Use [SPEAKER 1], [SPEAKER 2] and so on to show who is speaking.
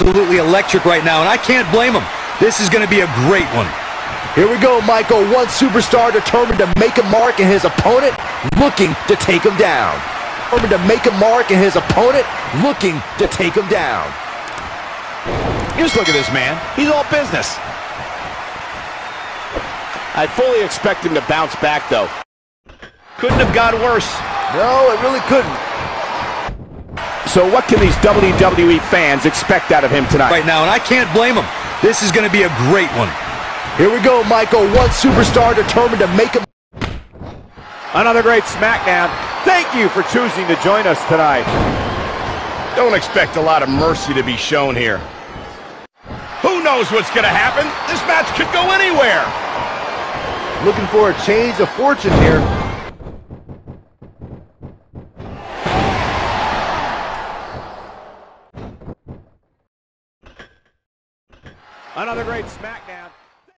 [SPEAKER 1] absolutely electric right now, and I can't blame him. This is going to be a great one.
[SPEAKER 2] Here we go, Michael. One superstar determined to make a mark and his opponent looking to take him down. Determined to make a mark and his opponent looking to take him down.
[SPEAKER 3] Just look at this man. He's all business. I fully expect him to bounce back, though. Couldn't have gone worse.
[SPEAKER 2] No, it really couldn't.
[SPEAKER 3] So what can these WWE fans expect out of him tonight?
[SPEAKER 1] Right now, and I can't blame them. This is going to be a great one.
[SPEAKER 2] Here we go, Michael. One superstar determined to make a...
[SPEAKER 3] Another great SmackDown. Thank you for choosing to join us tonight.
[SPEAKER 4] Don't expect a lot of mercy to be shown here. Who knows what's going to happen? This match could go anywhere.
[SPEAKER 2] Looking for a change of fortune here.
[SPEAKER 3] Another great SmackDown.